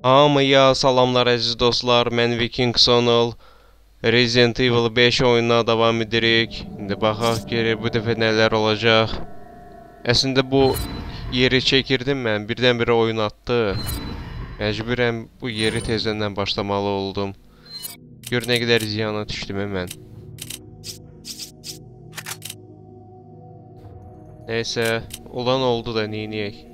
Hamıya salamlar əziz dostlar. Mən Viking Sonal. Resident Evil 5 oyununa davam edirik. İndi baxaq görək bu dəfə nələr olacaq. Əslində bu yeri çəkirdim mən. Birdən-birə oyun atdı. Məcburən bu yeri tezdən başlamalı oldum. Gör nə qədər ziyana düşdüm mən. Neysə, olan oldu da neyniyək?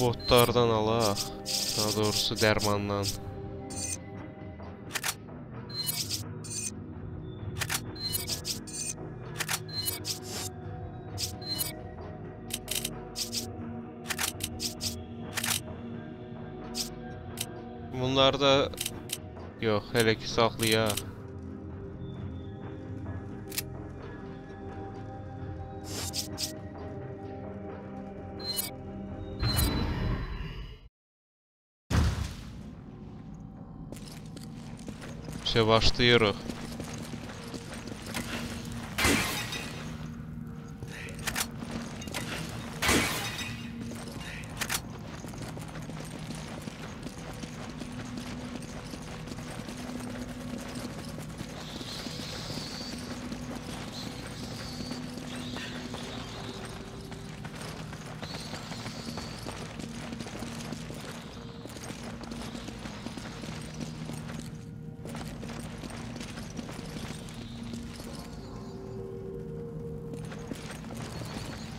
Botlardan alaq. Daha doğrusu dərmandan. Bunlar da yox, hələ ki saxlayaq. Sebasteiro.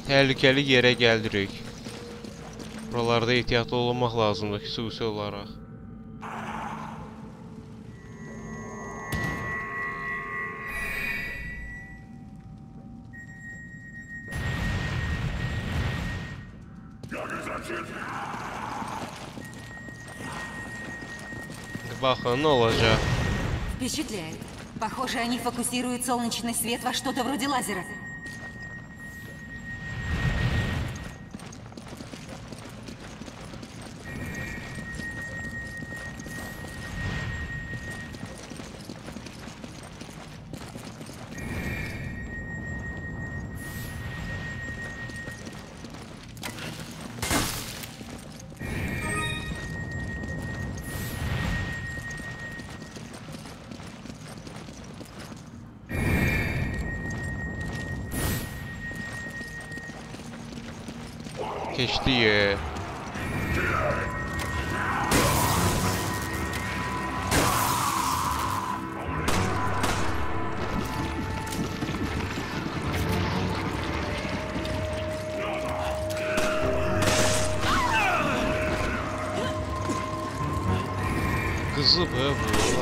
Təhlükəli yerə gəldirik. Buralarda ehtiyatlı olmaq lazımdır xüsusi olaraq. Baxın nə olacaq. Впечатляет. Похоже, они фокусируют солнечный свет во что-то вроде лазера. que este é. Que zabava.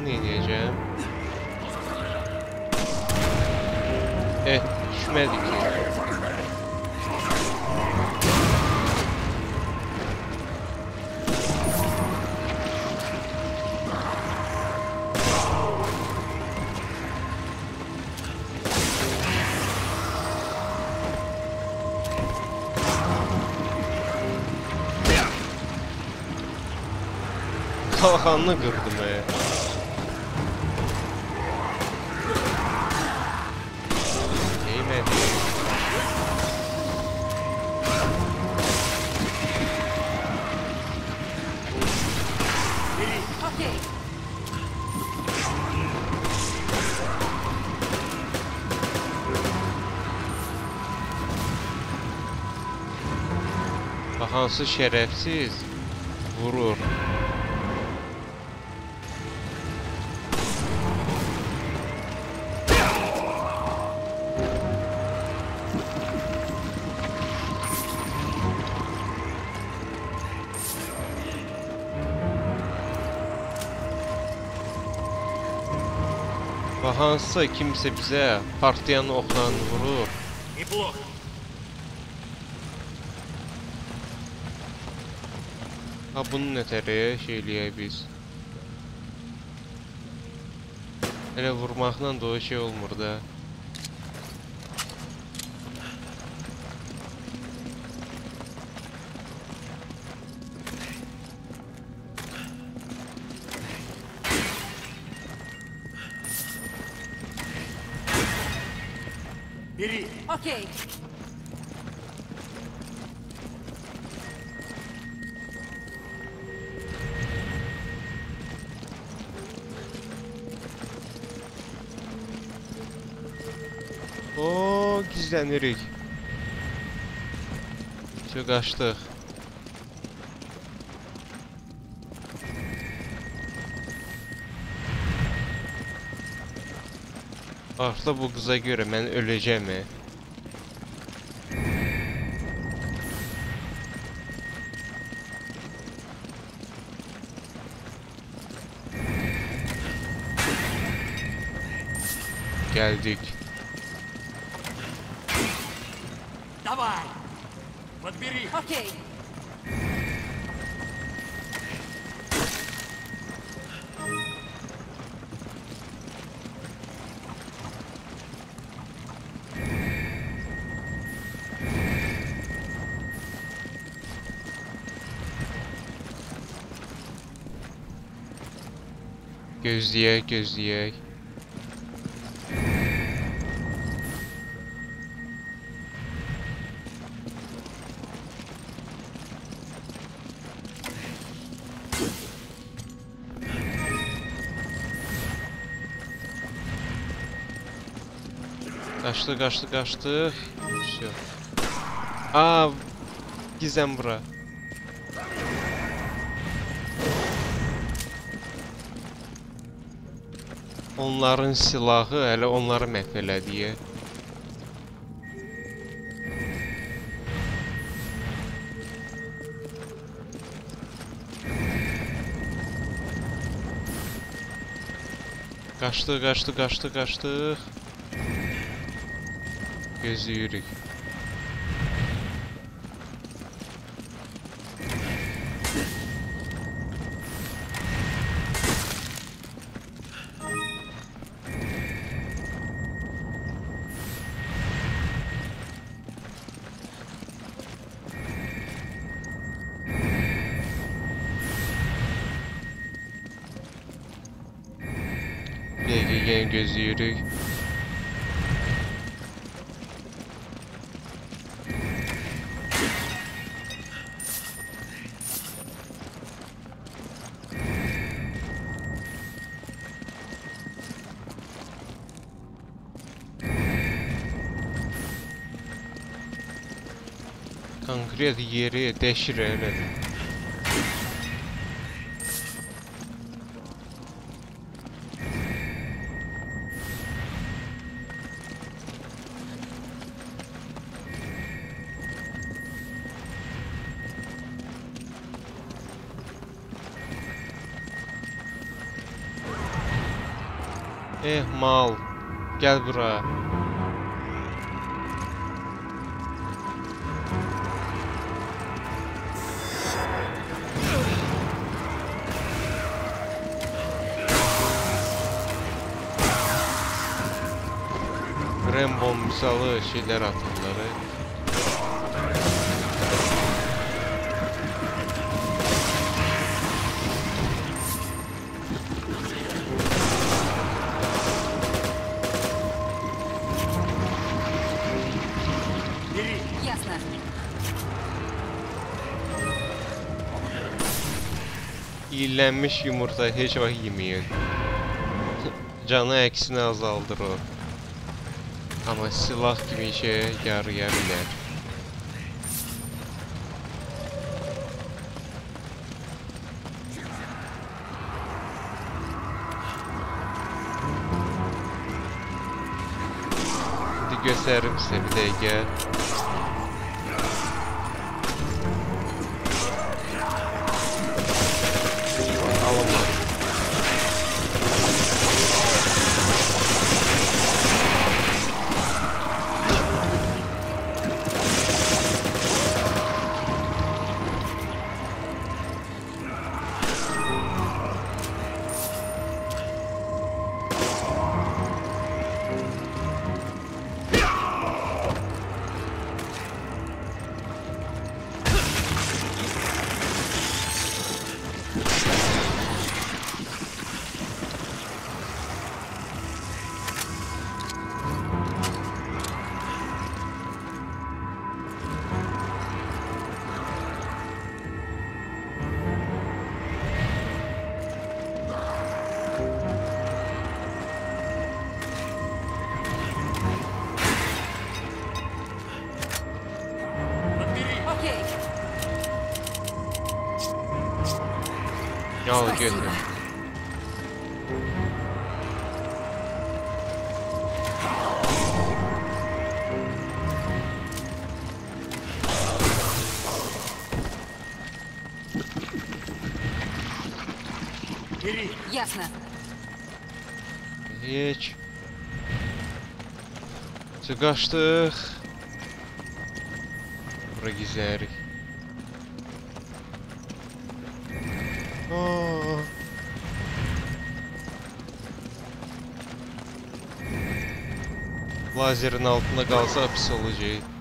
Neyəcəm. Eh, düşmədi ki. Kalkanını kırdım Bak hansı şerefsiz vurur. Bax hansısa kimsə bizə partlayan oxla vurur. Неплохо. Ha bunu nətərə şey eləyək biz? Elə vurmaqla da o şey olmur da. Oo, gizlənirik. Çox qaçdıq. Artıq bu qıza görə mən öləcəm. e. Gəldik. Давай! Подбери! Окей. Gözləyək, gözləyək. Kaçtı kaçtı kaçtı. Şey Aa gizem bura. Onların silahı hələ onları məhv elədiyi. Qaçdıq, qaçdıq, qaçdıq, qaçdıq. Gözləyirik. Bir dəqiqə yenə gözləyirik. Konkret yeri dəşir elədi. Eh mal. Gel buraya. şeyler atırlar. Бери! Ясно. İyilənmiş yumurta heç vaxt yeməyin. Canı əksinə azaldır o. Amma silah kimi işə yaraya bilər. İndi göstərim sizə bir dəqiqə. Чао, Генри. Ясно. Geç. Çıkaştık. лазерін алдына қалса пісі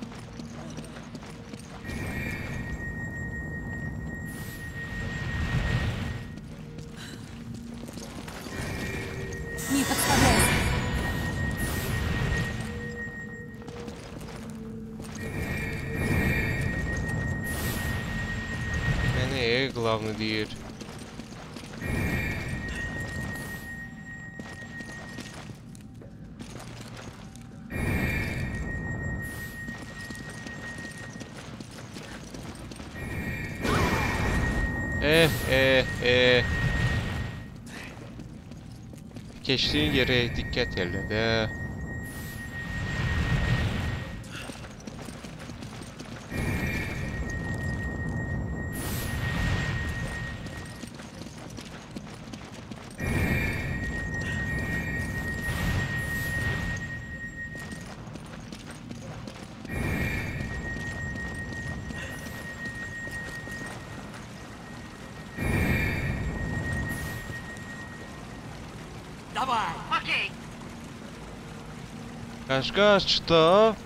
Keçdiyin yerə diqqət elə də. Gash, Gash, tá?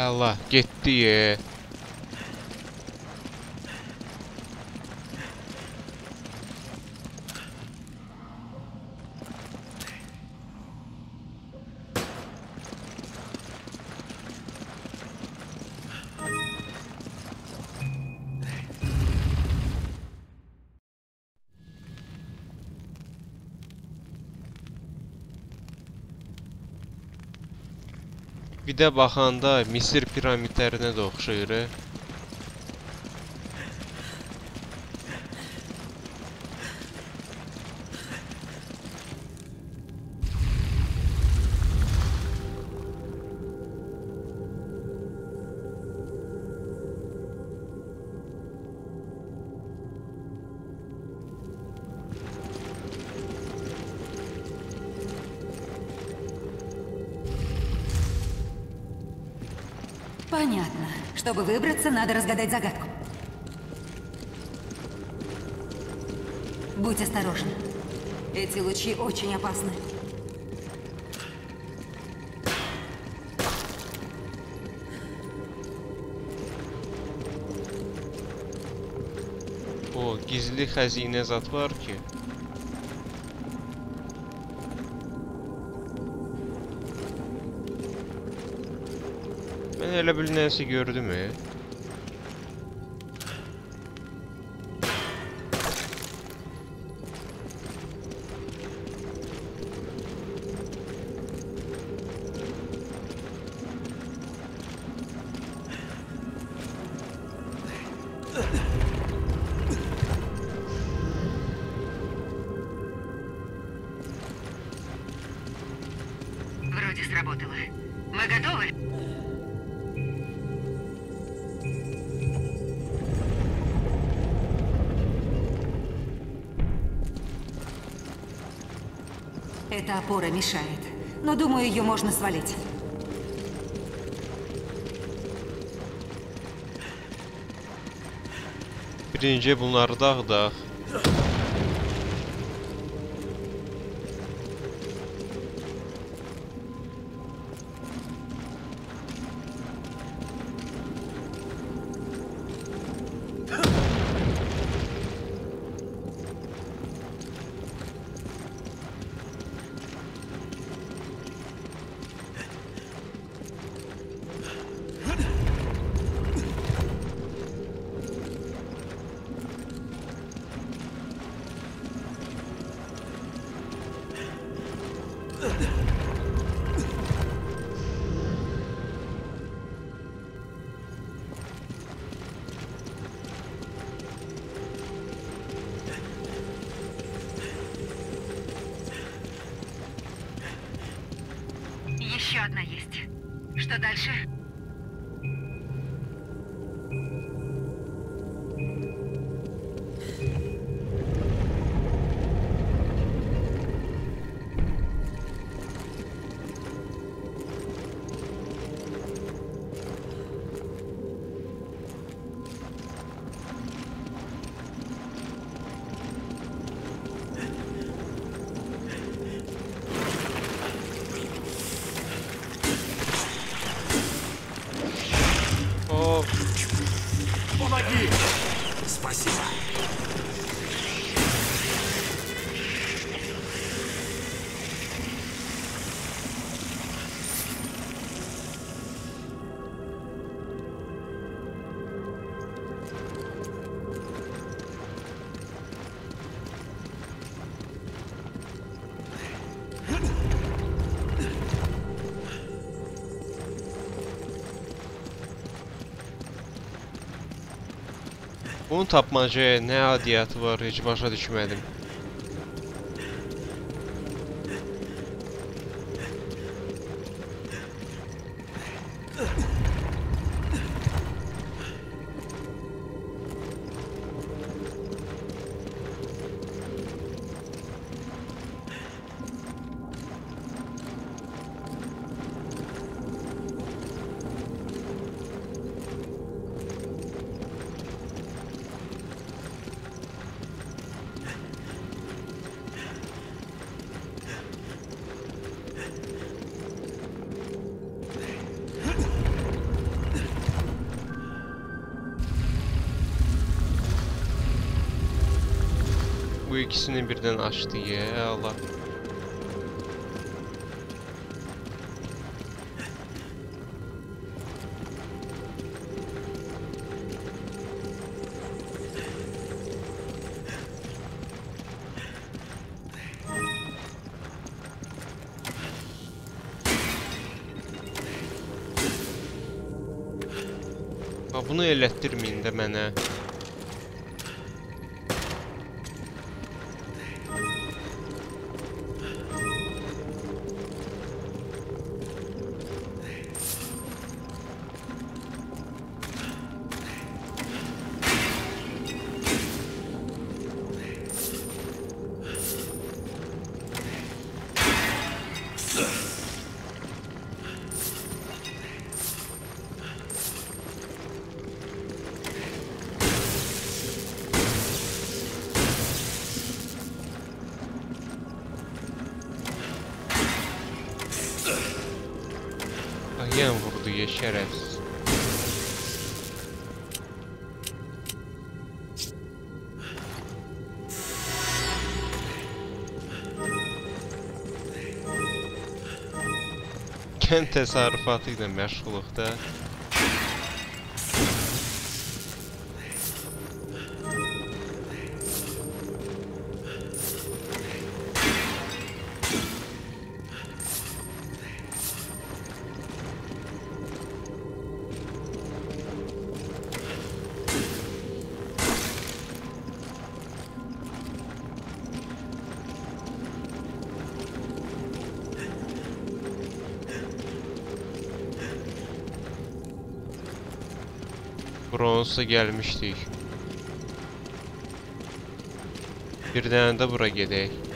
Allah getdi ye. Bir də baxanda Misir piramidlərinə də oxşayır. Чтобы выбраться, надо разгадать загадку. Будь осторожен. Эти лучи очень опасны. O gizli xəzinə ki. Mən elə bil nəsə gördüm. e. опора мешает, но думаю, ее можно свалить. Birinci bunları dağıdaq. Еще одна есть. Что дальше? Bunun tapmacaya nə adiyyatı var heç başa düşmədim. ikisini birden açtı ya Allah. Ha, bunu elətdirməyin də mənə. diye şerefsiz. Kənd təsərrüfatı ilə məşğuluq da. Bronzda gəlmişdik. Bir dənə də bura gedək.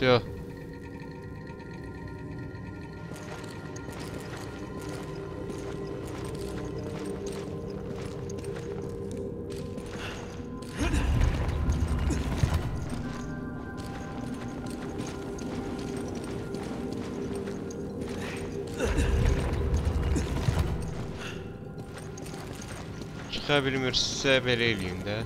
basıyor. Çıkabilmirse belirleyeyim de.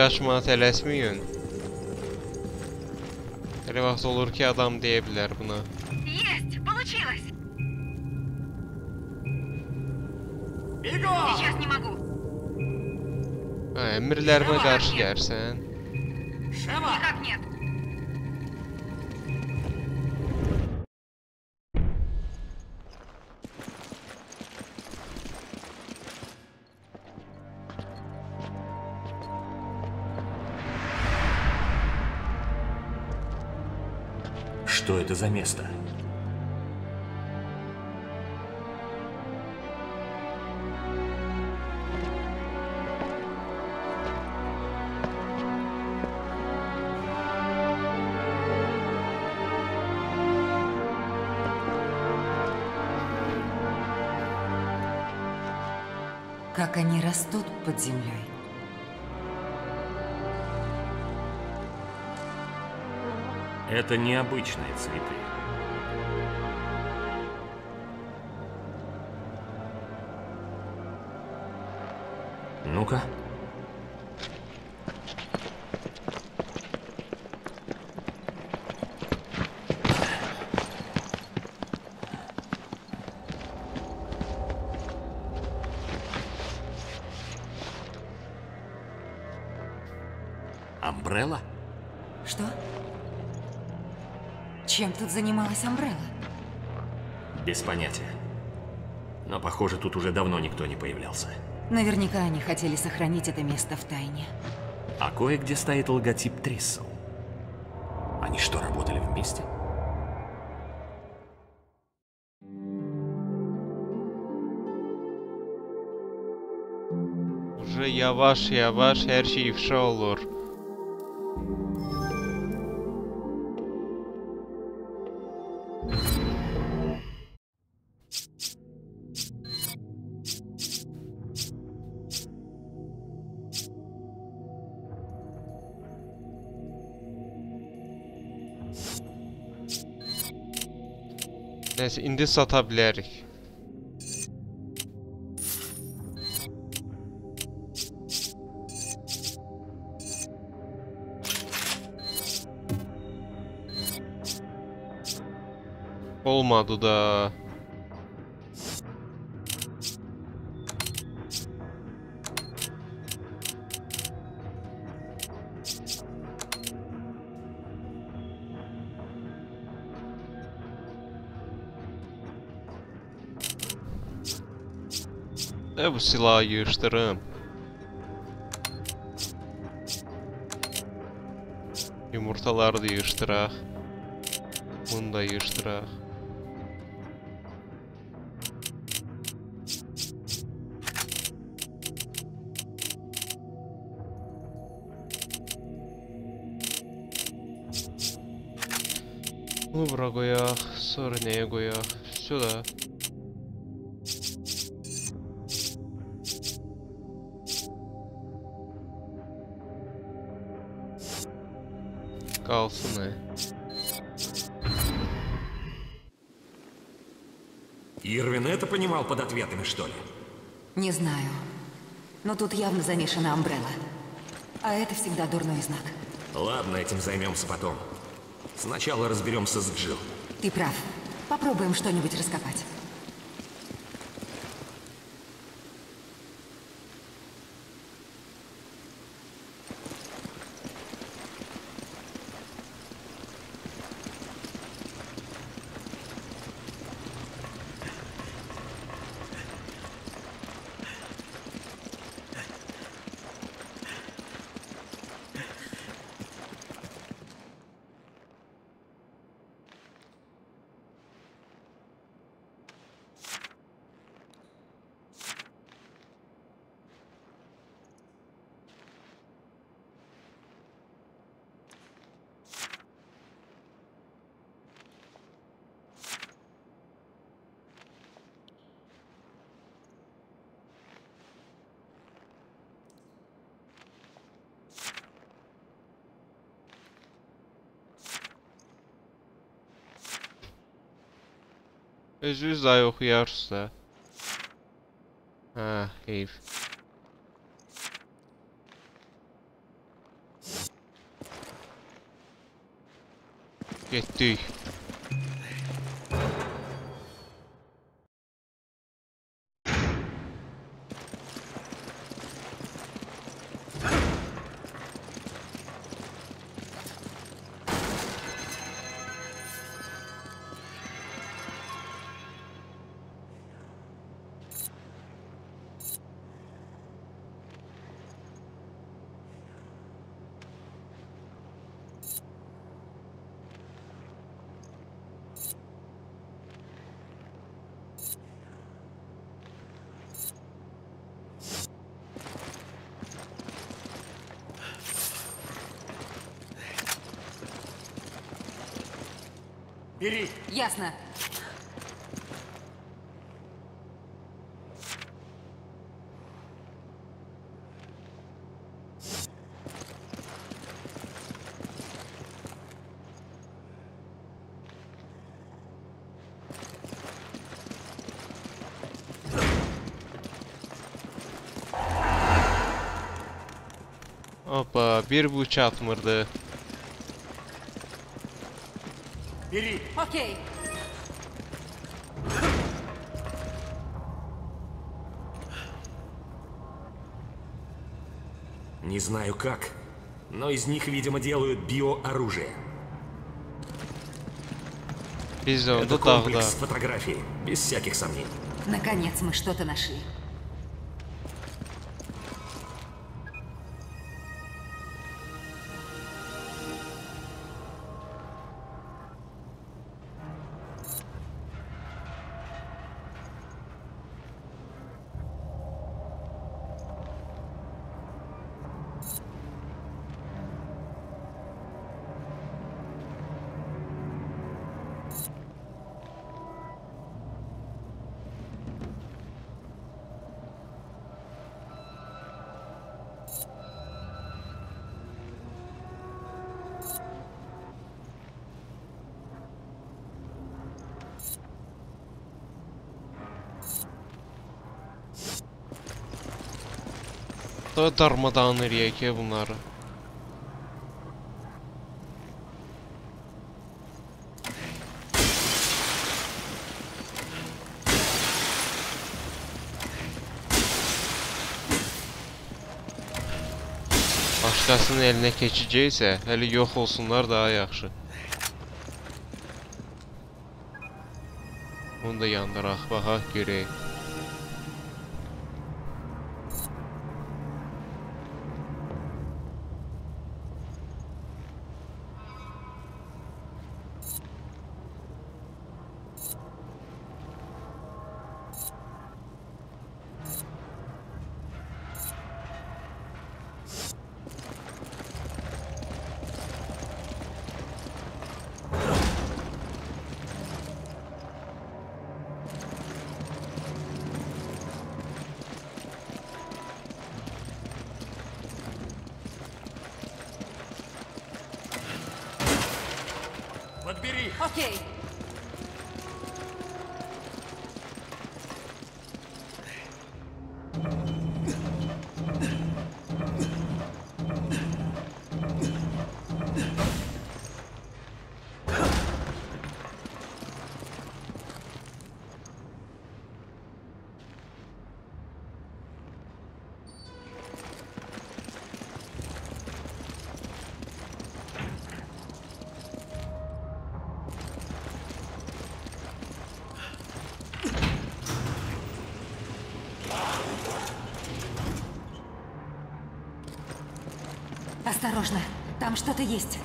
belə eləyin də. Burada qaçmağa tələsməyin. Elə vaxt olur ki, adam deyə bilər buna. Есть! Получилось! Бегом! Сейчас не могу. Hə, əmrlərimə qarşı gəlirsən. Что это за место? Как они растут под землей. Это необычные цветы. Тут занималась Амбрелла? Без понятия. Но, похоже, тут уже давно никто не появлялся. Наверняка они хотели сохранить это место в тайне. А кое-где стоит логотип Триссел. Они что, работали вместе? Sonra yavaş yavaş her şey ifşa olur. İndi sata bilərik. Olmadı da. bu silahı yığışdırım. Yumurtaları da yığışdıraq. Bunu da yığışdıraq. Bunu bura qoyaq, sonra nəyə qoyaq? Şurada. Qalsın, hə. Ирвин это понимал под ответами, что ли? Не знаю. Но тут явно замешана Амбрелла. А это всегда дурной знак. Ладно, этим займемся потом. Сначала разберемся с Джилл. Ты прав. Попробуем что-нибудь раскопать. Özünüz daha oxuyarsınız da. Hə, heyf. Getdik. Ясно. Hoppa, bir bu çatmırdı. Бери! Окей. Не знаю как, но из них, видимо, делают биооружие. Də Это комплекс фотографии, без всяких сомнений. Наконец мы что-то нашли. Darmadağın eləyək ki bunları. Başqasının elinə keçəcəksə, hələ yox olsunlar daha yaxşı. Bunu da yandıraq, baxaq görək. Подбери! Окей. Осторожно, там что-то есть.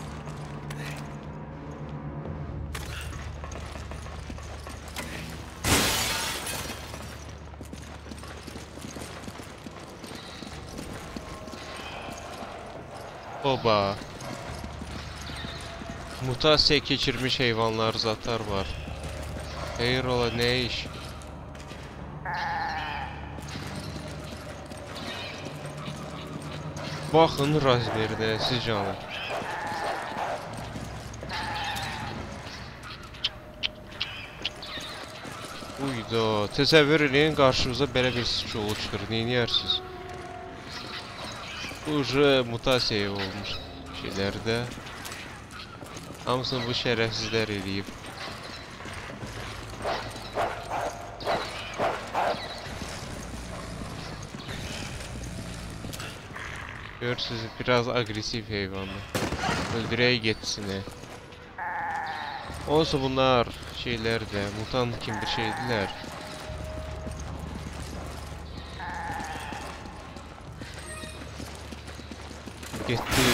Oba. Mutasiya keçirmiş heyvanlar, zatlar var. Hayrola, nə iş? Baxın razmerinə, siz canım. Uyda, təsəvvür eləyin qarşınıza belə bir sıçoğlu çıxır. Neyniyərsiniz? Uje mutasiya olmuş şeylərdə. Hamısını bu şərəfsizlər eləyib. Görürsünüz biraz agresif heyvanlar. Öldürəyə getsin. Olsa bunlar şeylər də mutant kimi bir şeydilər. Getdi.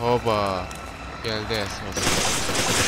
Hoba. Gəldi əsas.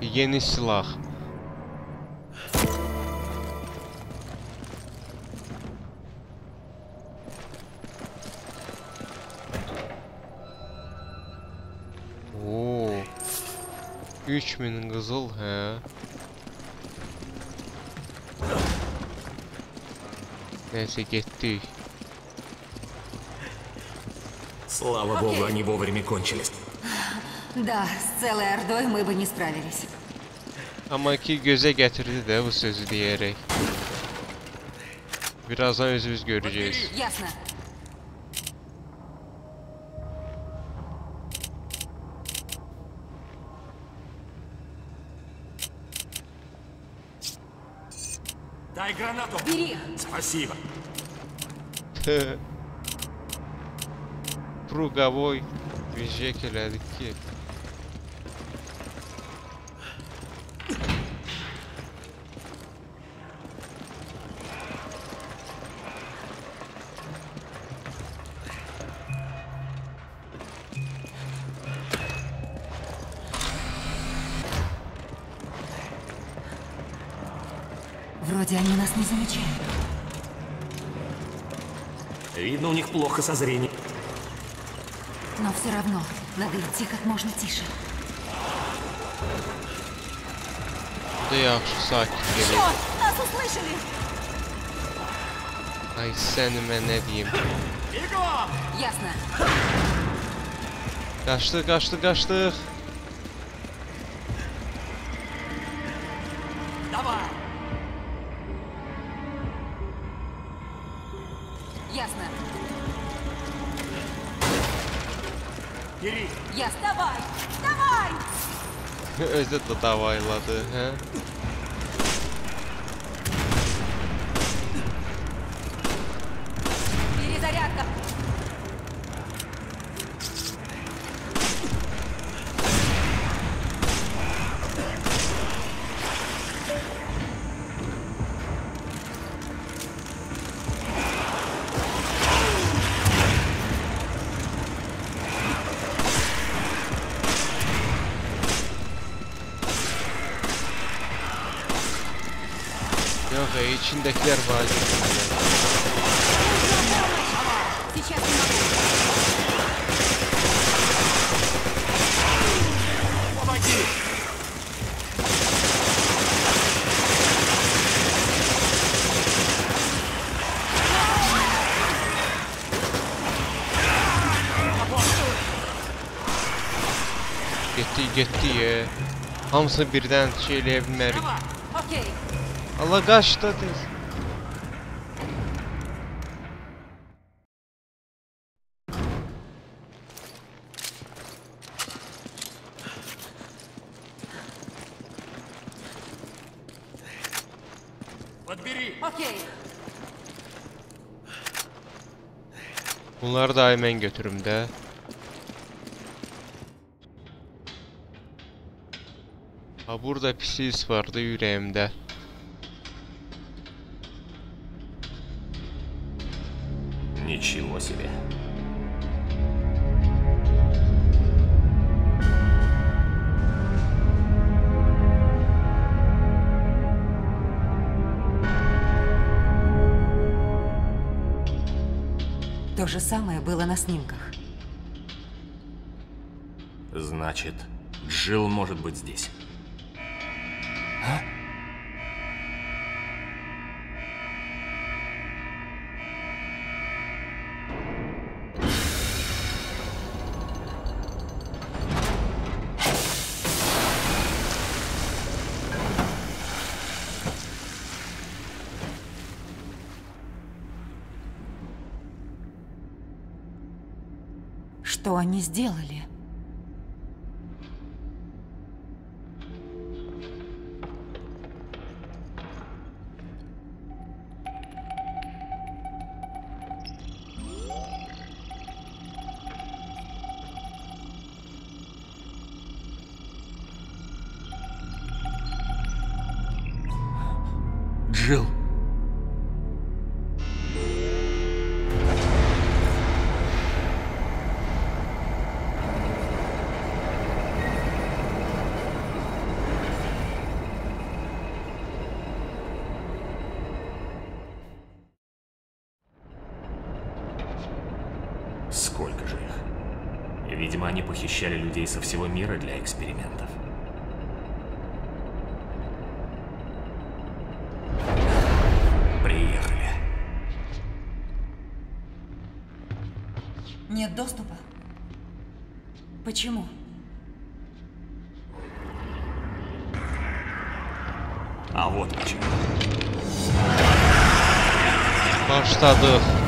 Yeni silah. Oo. 3000 qızıl, hə. Nəysə getdik. Слава богу, они вовремя кончились. Да, с целой ордой мы бы не справились. Amma ki gözə gətirdi də bu sözü deyərək. Birazdan özümüz göreceğiz. Ясно. Дай гранату! Бери. Спасибо. Pruqavoy vijek elədik со зрением. Но все равно надо идти как можно тише. Да я саки. Черт, нас услышали! Ай, Ay szenime nevjim. Ясно. Kaçtık kaçtık kaçtık. özetla dava ayladı, hə? içindekiler var. Gitti gitti ya. Hamısı birden şeyləyə bilmərik. Окей. Allah qaç da tez. Подбери! Окей. Bunları da mən götürüm də. Ha burada pis his vardı ürəyimdə. То же самое было на снимках. Значит, Джилл может быть здесь. не сделали. Людей со всего мира для экспериментов. Приехали. Нет доступа? Почему? А вот почему. Başladık. Hayda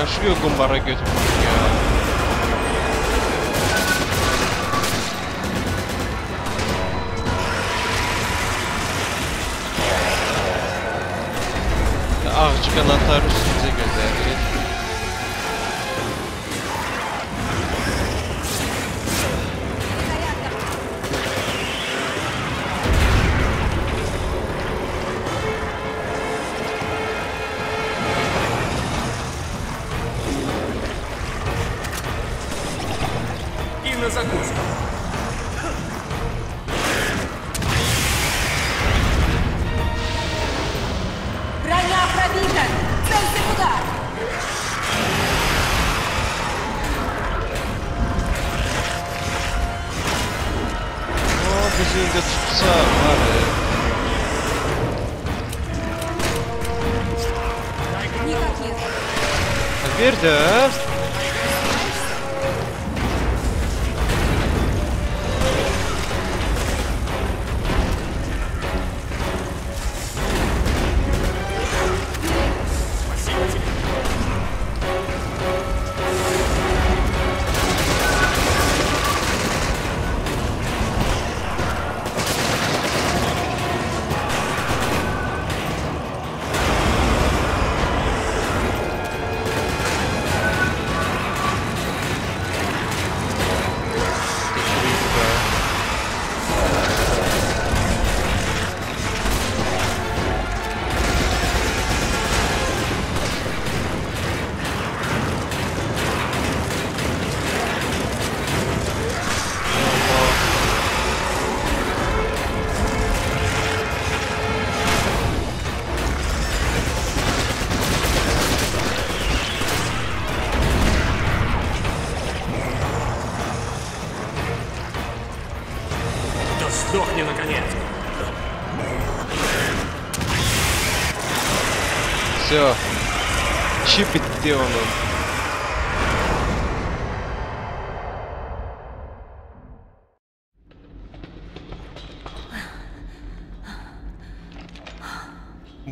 Yaşıyor kumbara götürmüş ya. Ağacı kanatlar üstümüze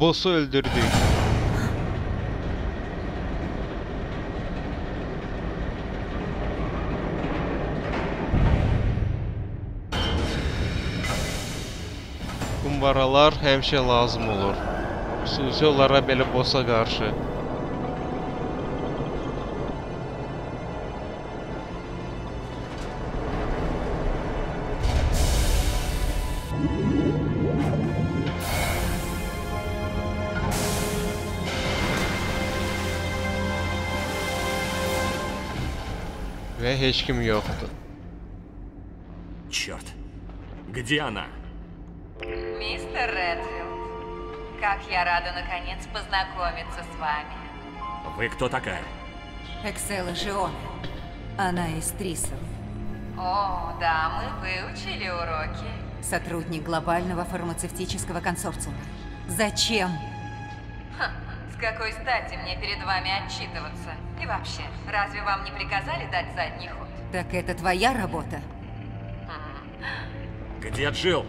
Boss'u öldürdük. Kumbaralar həmişə lazım olur. Xüsusi olaraq belə bossa qarşı. Və heç kim yoxdur. Черт. Где она? Мистер Редфилд, как я рада наконец познакомиться с вами. Вы кто такая? Эксела Жиона. Она из Триса. О, да, мы выучили уроки. Сотрудник глобального фармацевтического консорциума. Зачем? С какой стати мне перед вами отчитываться? И вообще, разве вам не приказали дать задний ход? Так это твоя работа? Где Джилл?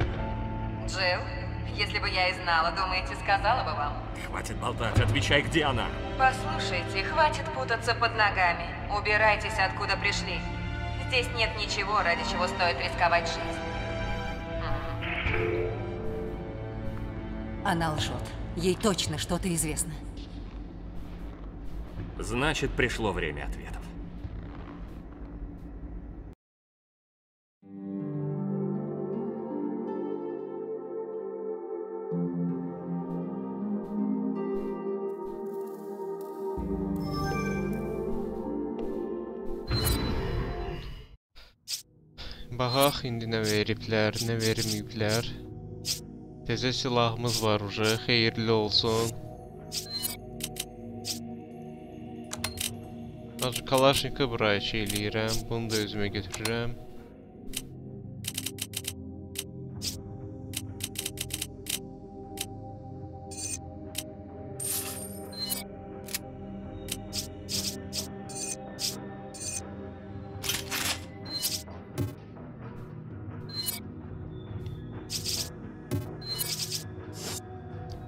Джилл? Если бы я и знала, думаете, сказала бы вам? Хватит болтать, отвечай, где она? Послушайте, хватит путаться под ногами. Убирайтесь, откуда пришли. Здесь нет ничего, ради чего стоит рисковать жизнь. Она лжет. Ей точно что-то известно. Значит, пришло время ответов. Baxaq indi nə veriblər, nə verməyiblər. Təzə silahımız var uje, xeyirli olsun. Azı Kalaşnikov buraya şey bunu da özümə götürürəm.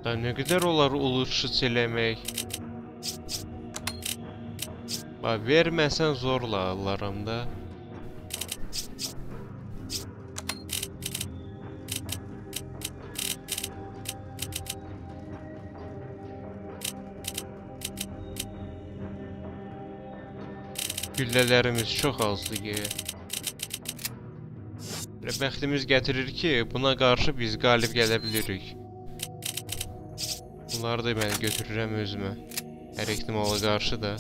Da nə qədər olar uluşuç eləmək? Bax, verməsən zorla alaram da. Güllələrimiz çox azdır ki. Bəxtimiz gətirir ki, buna qarşı biz qalib gələ bilirik. Bunları da mən götürürəm özümə. Hər ehtimala qarşı da.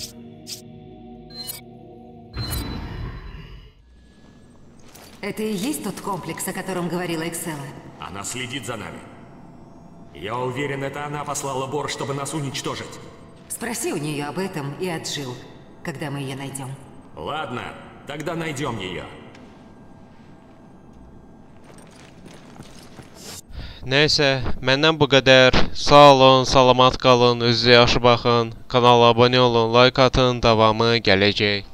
Это и есть тот комплекс, о котором говорила Эксела. Она следит за нами. Я уверен, это она послала Бор, чтобы нас уничтожить. Спроси у нее об этом и от Джилл, когда мы ее найдем. Ладно, тогда найдем ее. Nəysə, məndən bu qədər. Sağ olun, salamat qalın, özünüzə yaxşı baxın. Kanala abunə olun, like atın, davamı gələcək.